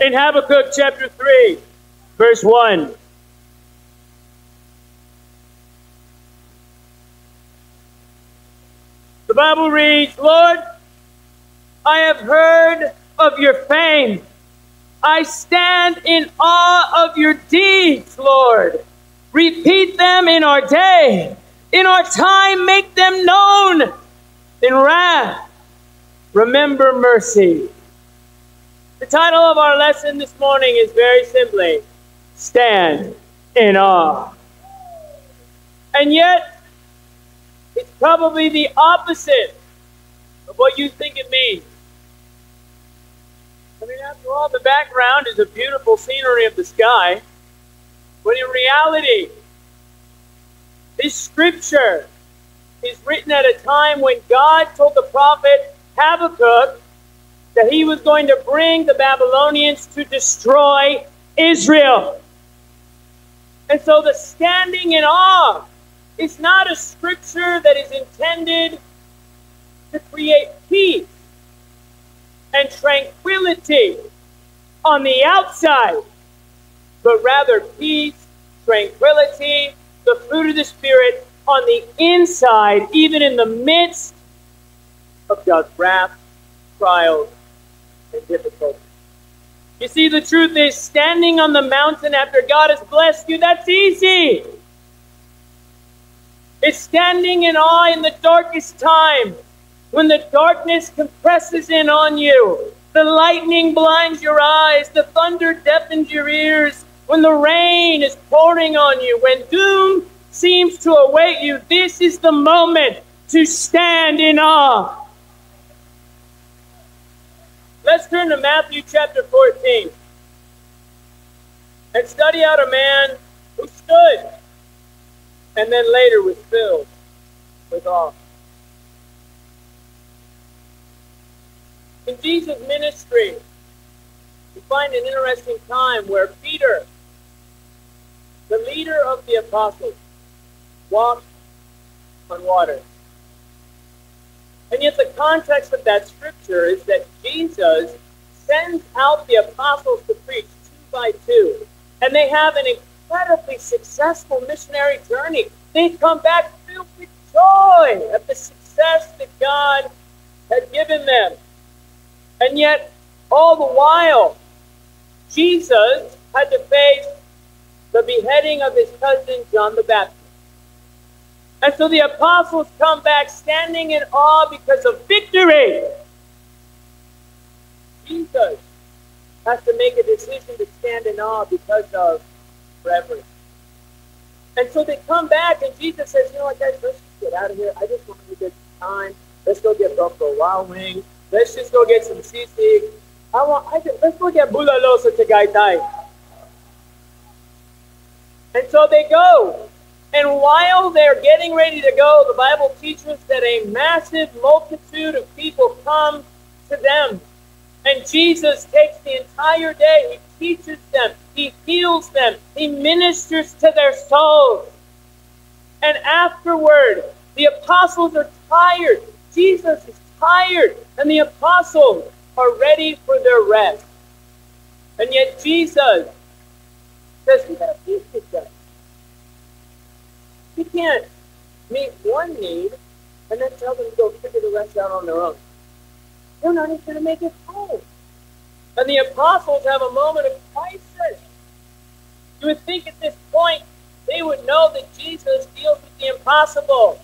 In Habakkuk chapter 3, verse 1. The Bible reads, Lord, I have heard of your fame. I stand in awe of your deeds, Lord. Repeat them in our day. In our time, make them known. In wrath, remember mercy. The title of our lesson this morning is very simply Stand in Awe. And yet, it's probably the opposite of what you think it means. I mean, after all, the background is a beautiful scenery of the sky. But in reality, this scripture is written at a time when God told the prophet Habakkuk that he was going to bring the Babylonians to destroy Israel. And so the standing in awe is not a scripture that is intended to create peace and tranquility on the outside, but rather peace, tranquility, the fruit of the Spirit on the inside, even in the midst of God's wrath, trials, and difficulties. You see, the truth is, standing on the mountain after God has blessed you, that's easy. It's standing in awe in the darkest time when the darkness compresses in on you, the lightning blinds your eyes, the thunder deafens your ears, when the rain is pouring on you, when doom seems to await you, this is the moment to stand in awe. Let's turn to Matthew chapter 14 and study out a man who stood and then later was filled with awe. In Jesus' ministry, we find an interesting time where Peter, the leader of the apostles, walked on water. And yet the context of that scripture is that Jesus sends out the apostles to preach two by two. And they have an incredibly successful missionary journey. They come back filled with joy at the success that God had given them. And yet, all the while, Jesus had to face the beheading of his cousin John the Baptist. And so the apostles come back standing in awe because of victory. Jesus has to make a decision to stand in awe because of reverence. And so they come back, and Jesus says, You know what, guys, let's just get out of here. I just want to get some time. Let's go get Buffalo Wild Wings. Let's just go get some sisig. I want. I just, let's go get bulalo sa Tagaytay. And so they go. And while they're getting ready to go, the Bible teaches that a massive multitude of people come to them. And Jesus takes the entire day. He teaches them. He heals them. He ministers to their souls. And afterward, the apostles are tired. Jesus is tired. And the apostles are ready for their rest. And yet Jesus says, we got to feast each other. We can't meet one need and then tell them to go figure the rest out on their own. They're not even going to make it home. And the apostles have a moment of crisis. You would think at this point they would know that Jesus deals with the impossible.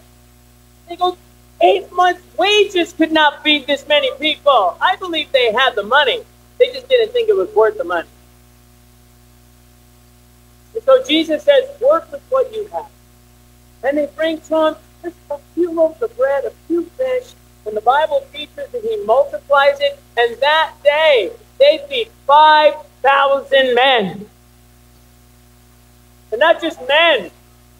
They go, eight months' wages could not feed this many people. I believe they had the money. They just didn't think it was worth the money. And so Jesus says, work with what you have. And they bring to him just a few loaves of bread, a few fish, and the Bible teaches that he multiplies it, and that day they feed 5,000 men. And not just men,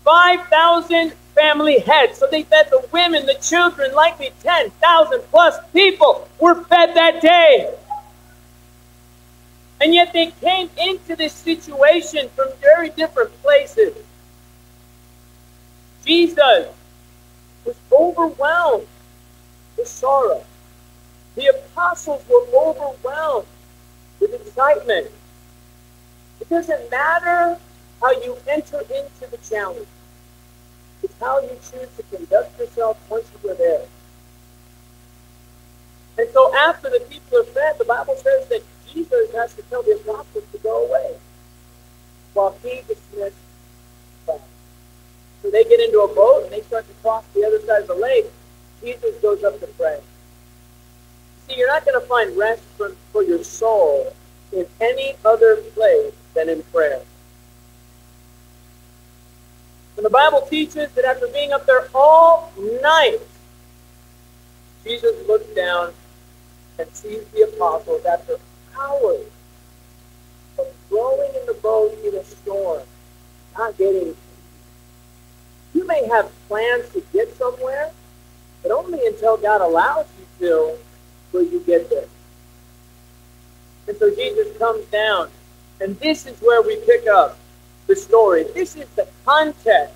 5,000 family heads. So they fed the women, the children, likely 10,000 plus people were fed that day. And yet they came into this situation from very different places. Jesus was overwhelmed with sorrow. The apostles were overwhelmed with excitement. It doesn't matter how you enter into the challenge. It's how you choose to conduct yourself once you are there. And so after the people are fed, the Bible says that Jesus has to tell the apostles to go away while he dismissed. So they get into a boat and they start to cross the other side of the lake. Jesus goes up to pray. See, you're not going to find rest for, for your soul in any other place than in prayer. And the Bible teaches that after being up there all night, Jesus looks down and sees the apostles after hours of rowing in the boat in a storm, not getting. You may have plans to get somewhere, but only until God allows you to will you get there. And so Jesus comes down, and this is where we pick up the story. This is the context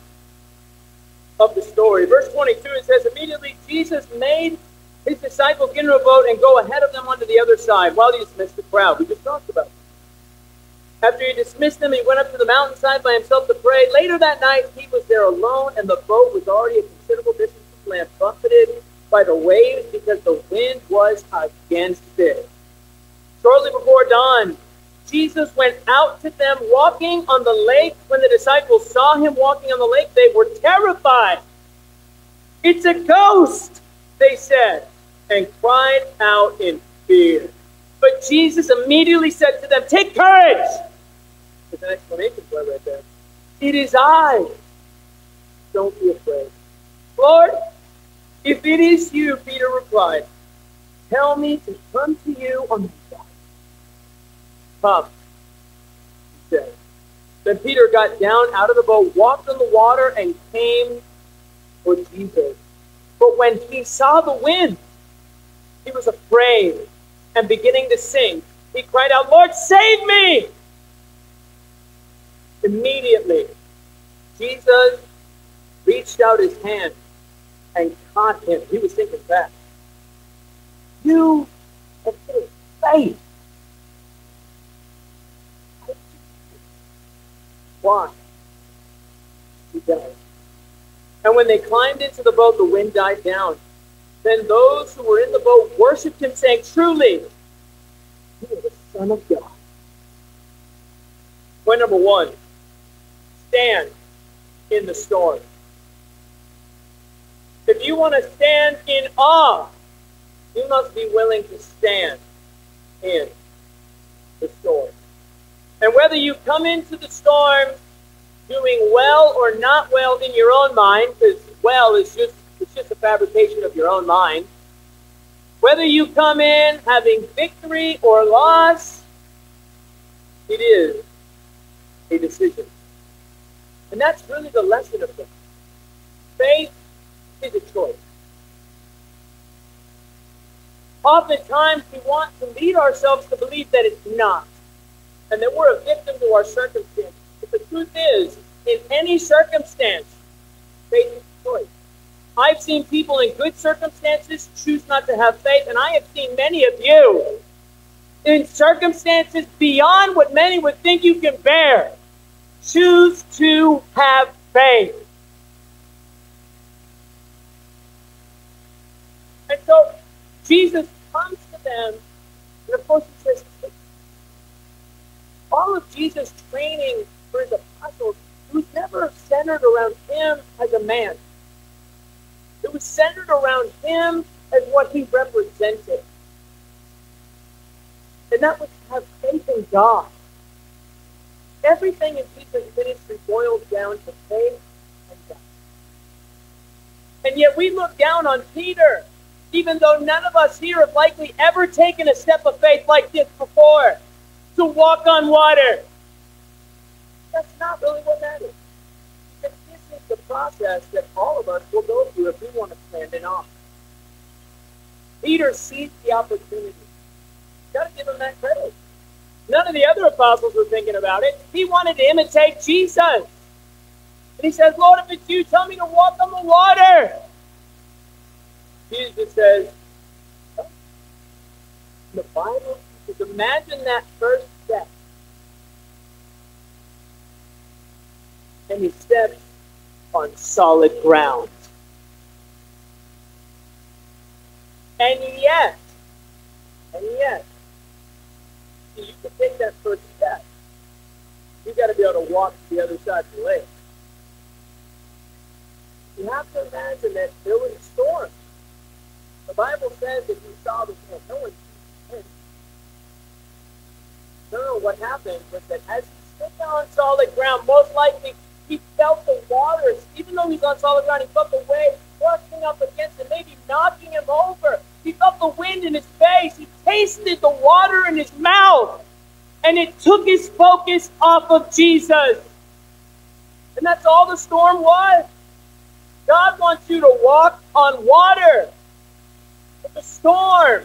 of the story. Verse 22, it says, Immediately Jesus made his disciples get into a boat and go ahead of them onto the other side while he dismissed the crowd. We just talked about After he dismissed them, he went up to the mountainside by himself to pray. Later that night, he was there alone, and the boat was already a considerable distance from land, buffeted by the waves because the wind was against it. Shortly before dawn, Jesus went out to them walking on the lake. When the disciples saw him walking on the lake, they were terrified. It's a ghost, they said, and cried out in fear. But Jesus immediately said to them, Take courage! There's an explanation for it right there. It is I. Don't be afraid. Lord, if it is you, Peter replied, tell me to come to you on the water. Come, he said. Then Peter got down out of the boat, walked on the water, and came for Jesus. But when he saw the wind, he was afraid and beginning to sink. He cried out, Lord, save me! Immediately, Jesus reached out his hand and caught him. He was thinking back. You have faith. Why? He died. And when they climbed into the boat, the wind died down. Then those who were in the boat worshipped him, saying, Truly, you are the Son of God. Point number one stand in the storm. If you want to stand in awe, you must be willing to stand in the storm. And whether you come into the storm doing well or not well in your own mind, because well is just it's just a fabrication of your own mind. Whether you come in having victory or loss, it is a decision. And that's really the lesson of this. Faith is a choice. Oftentimes, we want to lead ourselves to believe that it's not, and that we're a victim to our circumstances. But the truth is, in any circumstance, faith is a choice. I've seen people in good circumstances choose not to have faith, and I have seen many of you in circumstances beyond what many would think you can bear choose to have faith. And so Jesus comes to them, and of course he says, all of Jesus' training for his apostles was never centered around him as a man. It was centered around him as what he represented. And that was to have faith in God. Everything in Jesus' ministry boiled down to faith and God. And yet we look down on Peter even though none of us here have likely ever taken a step of faith like this before, to walk on water. That's not really what matters. The process that all of us will go through if we want to stand in awe. Peter seized the opportunity. Got to give him that credit. None of the other apostles were thinking about it. He wanted to imitate Jesus. And he says, Lord, if it's you, tell me to walk on the water. Jesus says, oh, the Bible is imagine that first step. And he steps on solid ground. And yet, and yet, you can take that first step. You've got to be able to walk to the other side of the lake. You have to imagine that there was a storm. The Bible says that you saw the storm. No one no, no, what happened was that as he stood on solid ground, most likely he felt the waters, even though he's on solid ground, he felt the wave rushing up against him, maybe knocking him over. He felt the wind in his face. He tasted the water in his mouth. And it took his focus off of Jesus. And that's all the storm was. God wants you to walk on water. But the storm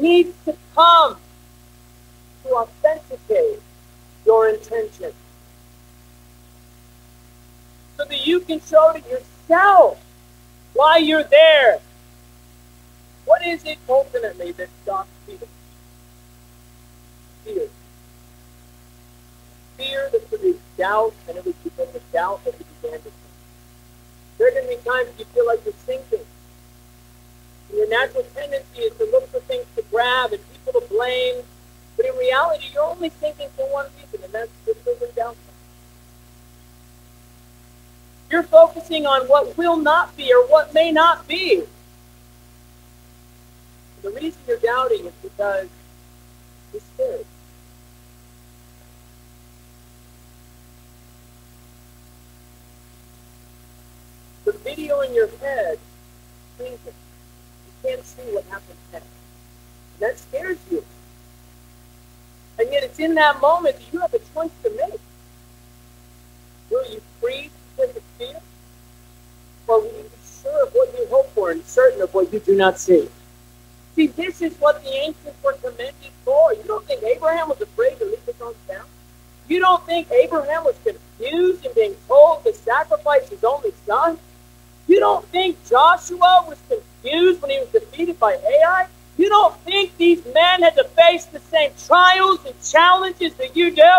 needs to come to authenticate your intention. So that you can show to yourself why you're there. What is it ultimately that stops Peter? Fear. Fear that produced doubt, and it was because of doubt that he began to sink. There are going to be times you feel like you're sinking. And your natural tendency is to look for things to grab and people to blame but in reality, you're only thinking for one reason, and that's the silver downside. You're focusing on what will not be or what may not be. The reason you're doubting is because you're scared. The video in your head changes. You can't see what happens next. That scares you. And yet it's in that moment that you have a choice to make. Will you freeze of fear? Or will you be sure of what you hope for and certain of what you do not see? See, this is what the ancients were commended for. You don't think Abraham was afraid to leave his own town? You don't think Abraham was confused in being told to sacrifice his only son? You don't think Joshua was confused when he was defeated by Ai? You don't think these men had to face the same trials and challenges that you do?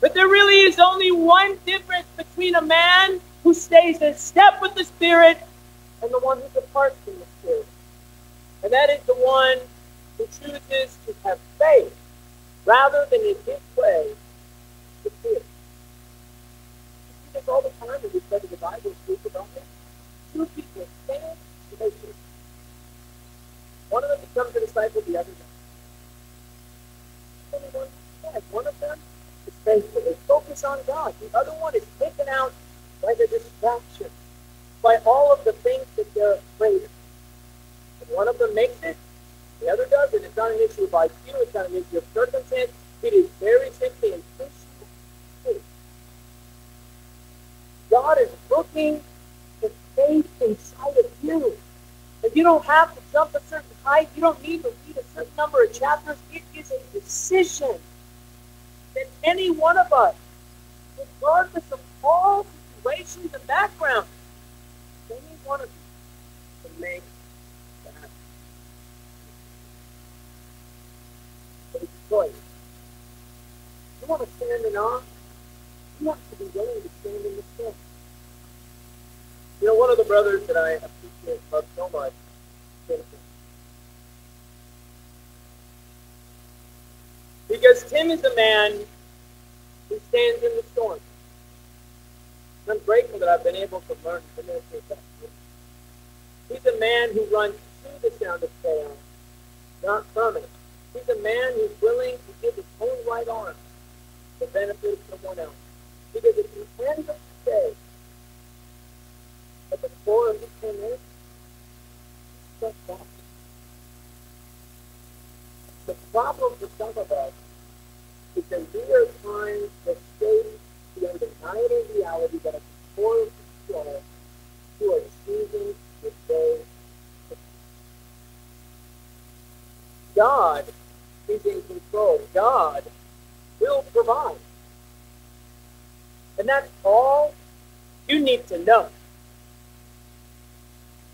But there really is only one difference between a man who stays in step with the Spirit and the one who departs from the Spirit. And that is the one who chooses to have faith rather than in his way to fear. You see this all the time when we study the Bible, speak about. Two people stand and they one of them becomes a disciple, the other. Only one One of them is faithful. They focus on God. The other one is taken out by the distraction, by all of of. And one of them makes it, the other doesn't. It's not an issue of IQ, it's not an issue of circumstance. It is very simply and crucial God is looking for faith inside of you. And you don't have to jump a certain height. You don't need to read a certain number of chapters. It is a decision that any one of us, regardless of all situations and backgrounds, any one of you make that choice. You want to stand in awe? You have to be willing to stand in the storm. You know, one of the brothers that I appreciate love so much Because Tim is a man who stands in the storm. I'm grateful that I've been able to learn to imitate that. He's a man who runs to the sound of chaos, not from it. He's a man who's willing to give his own right arm to benefit someone else. Because at the end of the day, at the core of the thing is, the problem for some of us is that we are trying to escape the undeniable reality that at the core of the you are choosing. God is in control. God will provide. And that's all you need to know.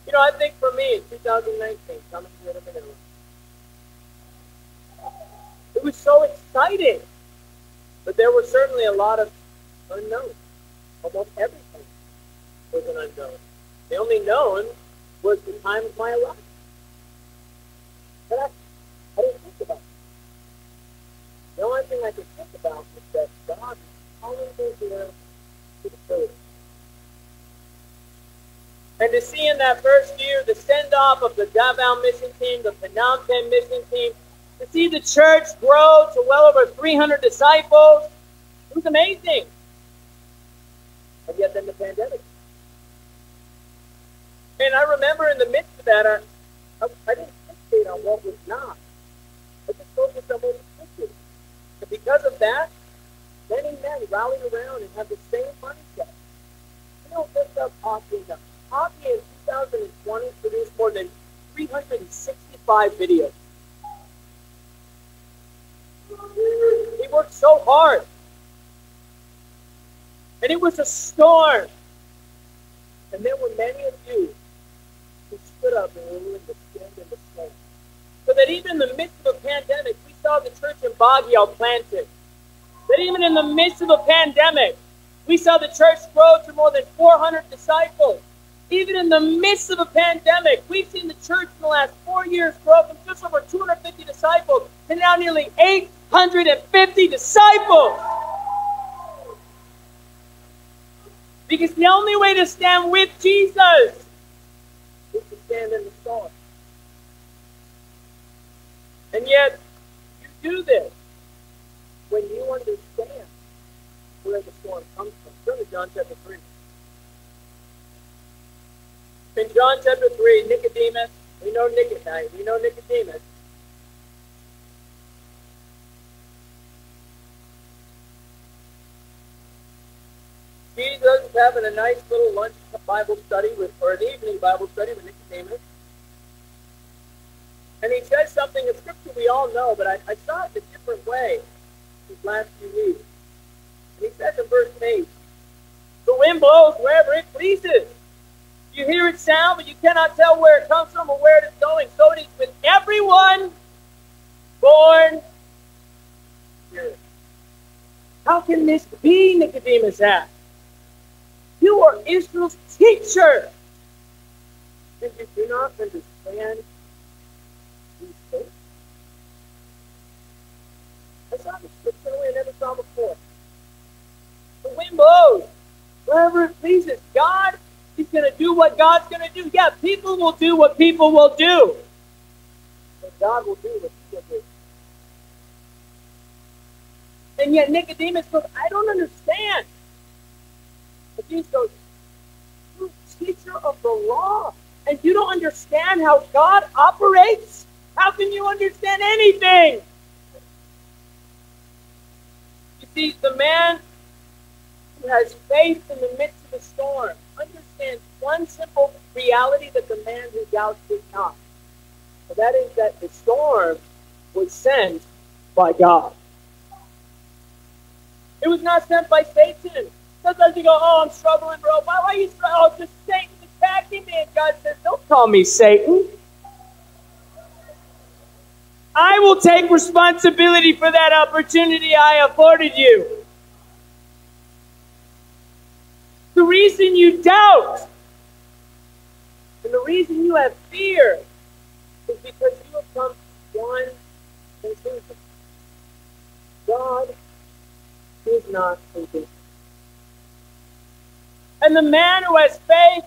You know, I think for me in 2019, coming to Manila, It was so exciting. But there were certainly a lot of unknowns. Almost everything was an unknown. The only known was the time of my arrival. But I, I didn't think about it. The only thing I could think about was that God is me here to the church. And to see in that first year the send-off of the Davao mission team, the Phnom Penh mission team, to see the church grow to well over 300 disciples, it was amazing. And yet then the pandemic. And I remember in the midst of that, I, I, I didn't fixate on what was not. I just focused on what was. And because of that, many men rallied around and have the same mindset. You don't up Hockey enough. Hockey in 2020 produced more than 365 videos. He worked so hard. And it was a storm. And there were many of you stood up and were in the. So that even in the midst of a pandemic, we saw the church in Baguio planted. That even in the midst of a pandemic, we saw the church grow to more than 400 disciples. Even in the midst of a pandemic, we've seen the church in the last four years grow from just over 250 disciples to now nearly 850 disciples. Because the only way to stand with Jesus stand in the storm. And yet, you do this when you understand where the storm comes from. Turn to John chapter 3. In John chapter 3, Nicodemus, we know Nicodemus, we know Nicodemus. Jesus is having a nice little lunch Bible study with, or an evening Bible study with Nicodemus. And he says something in Scripture we all know, but I, I saw it in a different way these last few weeks. And he says in verse 8, The wind blows wherever it pleases. You hear it sound, but you cannot tell where it comes from or where it is going. So it is with everyone born. How can this be, Nicodemus asked? You are Israel's teacher. And you do not understand these things? I saw the scripture never saw before. The wind blows wherever it pleases. God is going to do what God's going to do. Yeah, people will do what people will do. But God will do what he will do. And yet Nicodemus goes, I don't understand. Jesus You're teacher of the law, and you don't understand how God operates? How can you understand anything? You see, the man who has faith in the midst of the storm understands one simple reality that the man who doubts did not. And that is that the storm was sent by God. It was not sent by Satan. Sometimes you go, oh, I'm struggling, bro. Why, are you struggling? Oh, just Satan attacking me. And God says, don't call me Satan. I will take responsibility for that opportunity I afforded you. The reason you doubt and the reason you have fear is because you have come to one conclusion. God is not convinced. And the man who has faith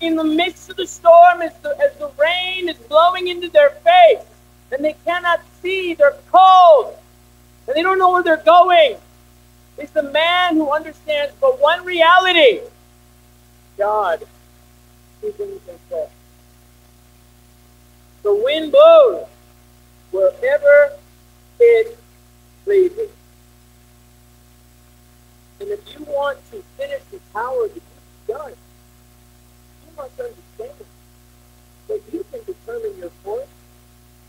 in the midst of the storm as the, as the rain is blowing into their face and they cannot see, they're cold, and they don't know where they're going, is the man who understands but one reality God is in control. The wind blows wherever it pleases. And if you want to finish the power that you've done, you must understand that you can determine your course,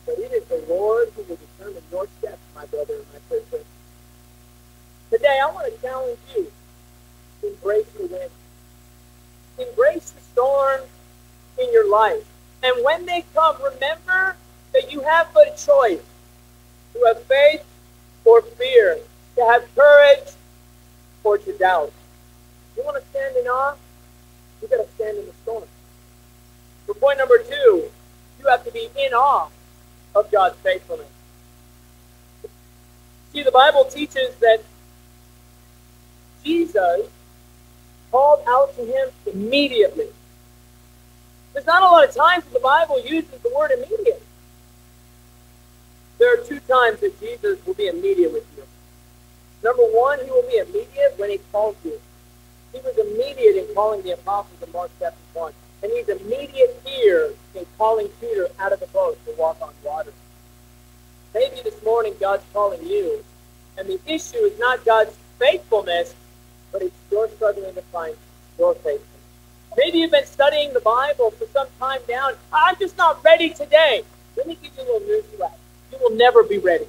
but it is the Lord who will determine your steps, my brother and my sister. Today, I want to challenge you to embrace the wind. Embrace the storm in your life. And when they come, remember that you have but a choice to have faith or fear, to have courage or to doubt. You want to stand in awe? You got to stand in the storm. For point number two, you have to be in awe of God's faithfulness. See, the Bible teaches that Jesus called out to him immediately. There's not a lot of times that the Bible uses the word immediate. There are two times that Jesus will be immediate with you. Number one, he will be immediate when he calls you. He was immediate in calling the apostles in Mark chapter 1. And he's immediate here in calling Peter out of the boat to walk on water. Maybe this morning God's calling you, and the issue is not God's faithfulness, but it's your struggling to find your faithfulness. Maybe you've been studying the Bible for some time now. I'm just not ready today. Let me give you a little news. You will never be ready.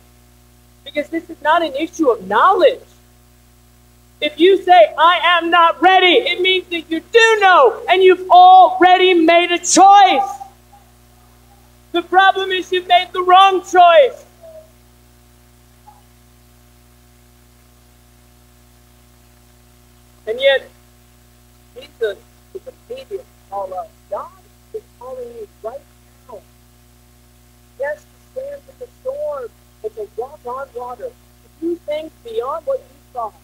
Because this is not an issue of knowledge. If you say, I am not ready, it means that you do know and you've already made a choice. The problem is you've made the wrong choice. And yet, Jesus is to call us. God is calling you right now. Yes, to stand in the storm and to walk on water, to do things beyond what you thought.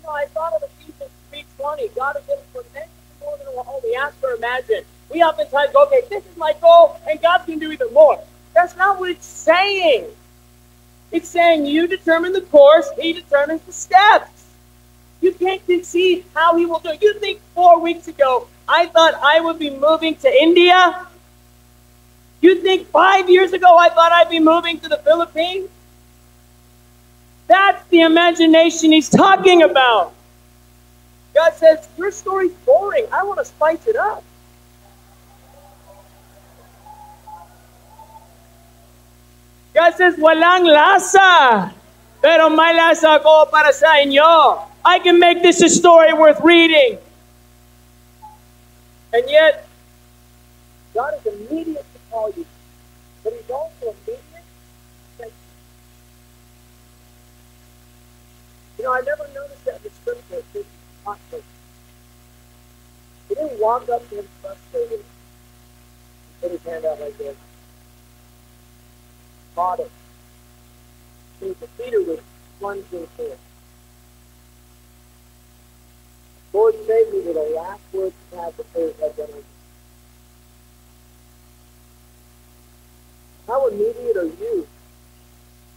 You know, I thought of Ephesians 3.20. God has given for many more than all we ask or imagine. We oftentimes go, okay, this is my goal, and God can do even more. That's not what it's saying. It's saying you determine the course, He determines the steps. You can't conceive how he will do it. You think four weeks ago I thought I would be moving to India? You think five years ago I thought I'd be moving to the Philippines? That's the imagination he's talking about. God says, Your story's boring. I want to spice it up. God says, Walang lasa. Pero may lasa ako para sa inyo. I can make this a story worth reading. And yet, God is immediate to but He's also immediate to you. Know, I never noticed that in the scripture. He didn't walk up to him frustrated put his hand out like this. Father. Peter was plunging forth. Lord, save me with the last words you have before his head went How immediate are you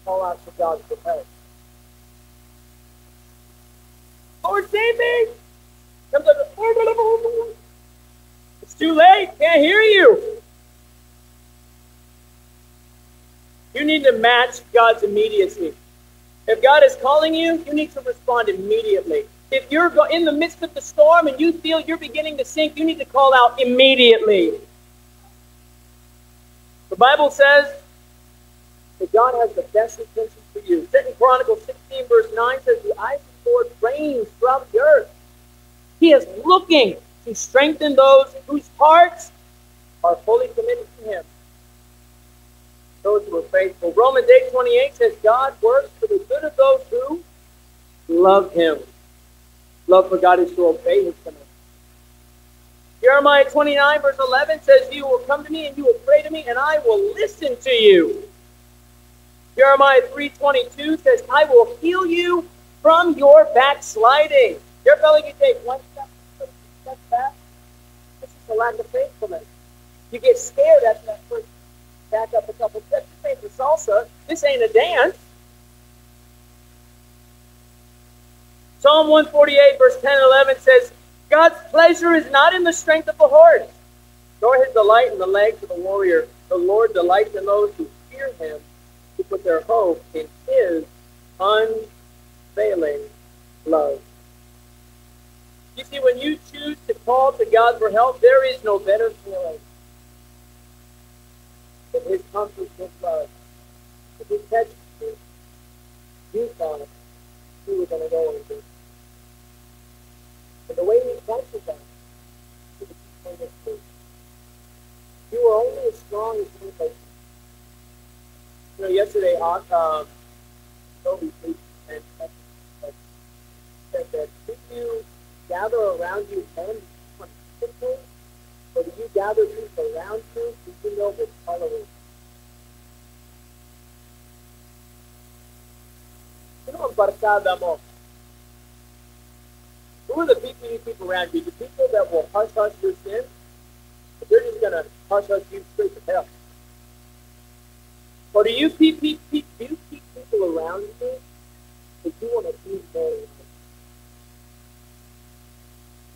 call out for God for help? Lord, save me! It's too late. Can't hear you. You need to match God's immediacy. If God is calling you, you need to respond immediately. If you're in the midst of the storm and you feel you're beginning to sink, you need to call out immediately. The Bible says that God has the best intentions for you. Second Chronicles 16, verse 9 says, The eyes of the Lord reigns throughout the earth. He is looking to strengthen those whose hearts are fully committed to Him. Those who are faithful. Romans 8, 28 says, God works for the good of those who love Him. Love for God is to obey his commandments. Jeremiah 29, verse 11 says, You will come to me and you will pray to me, and I will listen to you. Jeremiah 3.22 says, I will heal you from your backsliding. Your fellow, you take one step, step back. This is the lack of faithfulness. You get scared after that first back up a couple steps. This ain't the salsa. This ain't a dance. Psalm 148, verse 10 and 11 says, God's pleasure is not in the strength of the horse, nor his delight in the legs of the warrior. The Lord delights in those who fear him, who put their hope in his unfailing love. You see, when you choose to call to God for help, there is no better feeling than his comfort, his love. If he catches you, you thought you were going to go into and the way he catches them You are only as strong as you You know, yesterday, um, Toby and said that if you gather around you men people, or do you gather people around you who you know will tolerate? Sino ang barkada mo? Who are the people you keep around you? The people that will hush hush your sin? They're just going to hush hush you straight to hell. Or do you keep, keep, keep, do you keep people around you that you want to be more?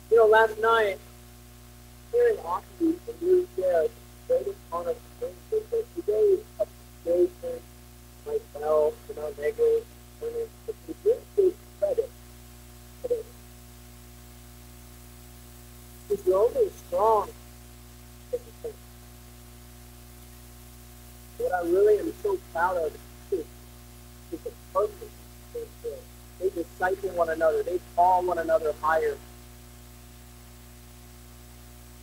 You know, last night, here hearing Austin the there, the greatest honor me was that today, appreciation, myself, you know, negative, and it's a really credit for this. Because you're only strong. What I really am so proud of is, is the purpose they feel. They disciple one another. They call one another higher.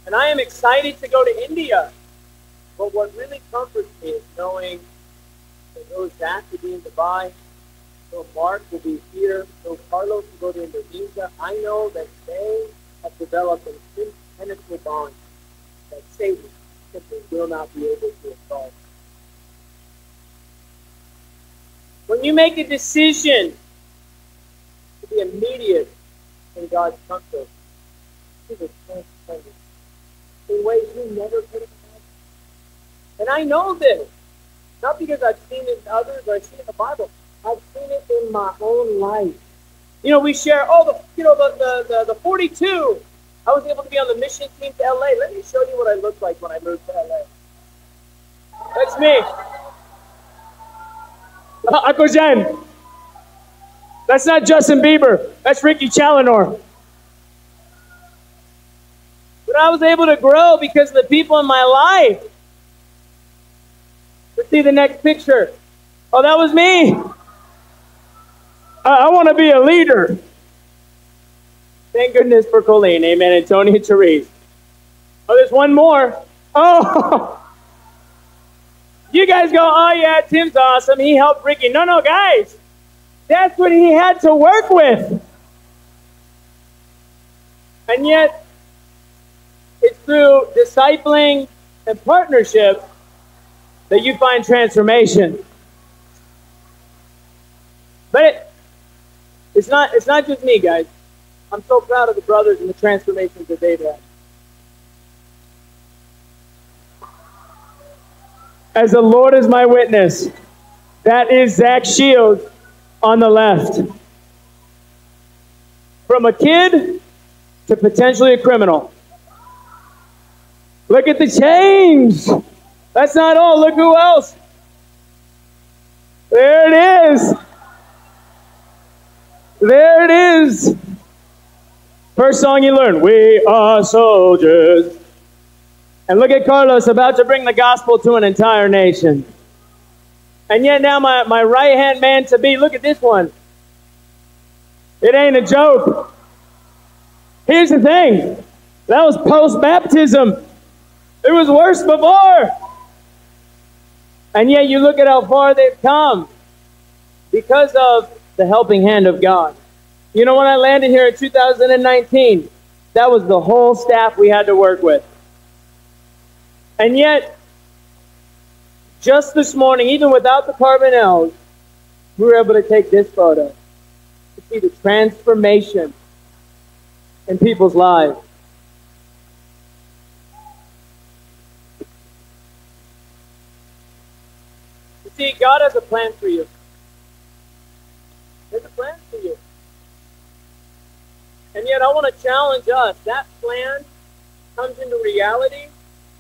And I am excited to go to India. But what really comforts me is knowing that those Zach will be in Dubai, so Mark will be here, so Carlos will go to Indonesia. I know that developed an impenetrable bond that Satan simply will not be able to assault. When you make a decision to be immediate in God's comfort, He will transform you in ways you never could have imagined. And I know this, not because I've seen it in others or I've seen it in the Bible. I've seen it in my own life. You know, we share, oh, the, you know, the, the, the, the 42. I was able to be on the mission team to LA. Let me show you what I looked like when I moved to LA. That's me. Uh, Uncle Jen. That's not Justin Bieber. That's Ricky Challinor. But I was able to grow because of the people in my life. Let's see the next picture. Oh, that was me. I, I want to be a leader. Thank goodness for Colleen. Amen. And Tony Therese. Oh, there's one more. Oh, you guys go, oh, yeah, Tim's awesome. He helped Ricky. No, no, guys. That's what he had to work with. And yet, it's through discipling and partnership that you find transformation. But it, it's not it's not just me, guys. I'm so proud of the brothers and the transformations that they've had. As the Lord is my witness, that is Zach Shields on the left. From a kid to potentially a criminal. Look at the change. That's not all. Look who else. There it is. There it is. First song you learn, We Are Soldiers. And look at Carlos about to bring the gospel to an entire nation. And yet now my, my right hand man to be, look at this one. It ain't a joke. Here's the thing that was post baptism, it was worse before. And yet you look at how far they've come because of the helping hand of God. You know, when I landed here in 2019, that was the whole staff we had to work with. And yet, just this morning, even without the Carbonells, we were able to take this photo to see the transformation in people's lives. You see, God has a plan for you. There's a plan for you. And yet, I want to challenge us. That plan comes into reality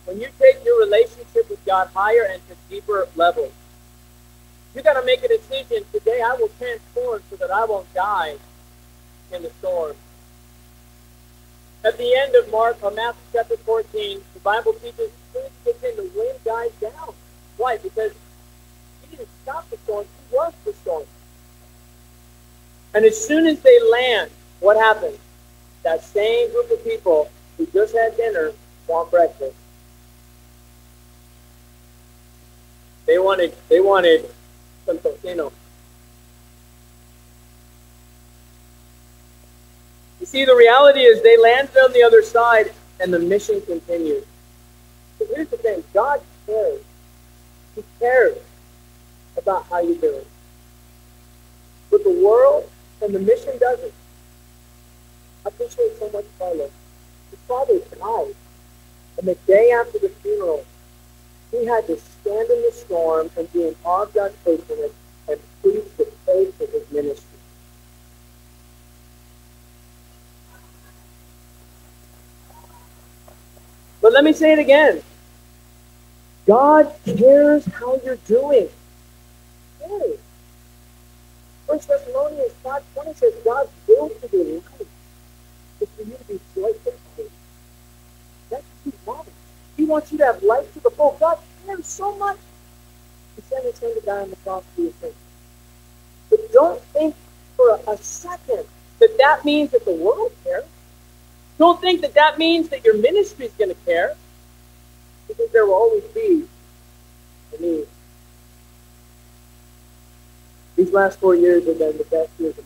when you take your relationship with God higher and to deeper levels. You got to make a decision today. I will transform so that I won't die in the storm. At the end of Mark, or Matthew chapter 14, the Bible teaches soon gets in, the wind dies down. Why? Because he didn't stop the storm. He was the storm. And as soon as they land, what happens? that same group of people who just had dinner want breakfast. They wanted they wanted some tocino. You see, the reality is they landed on the other side and the mission continued. But here's the thing, God cares. He cares about how you do it. But the world and the mission doesn't. Appreciate so much Carlos. His father died. And the day after the funeral, he had to stand in the storm and be in awe of and preach the faith of his ministry. But let me say it again. God cares how you're doing. Hey. First Thessalonians 5.20 says God's will for your you to be joyful. That's what he wants. He wants you to have life to the full. God cares so much. He sent his son to die on the cross for your sins. But don't think for a, a second that that means that the world cares. Don't think that that means that your ministry is going to care. Because there will always be a need. These last four years have been the best years of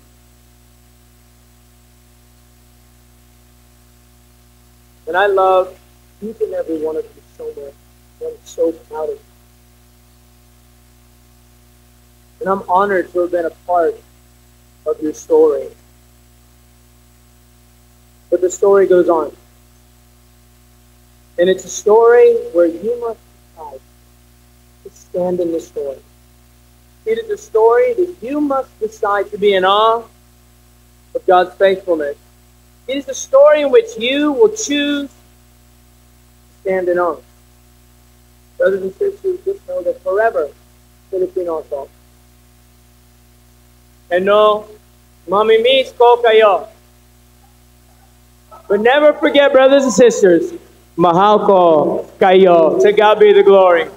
And I love each and every one of you so much. I'm so proud of you. And I'm honored to have been a part of your story. But the story goes on. And it's a story where you must decide to stand in the story. It is a story that you must decide to be in awe of God's faithfulness. It is a story in which you will choose to stand in awe. Brothers and sisters, just know that forever our fault. And no, mamimiss ko kayo. But never forget, brothers and sisters, mahal ko kayo. To God be the glory.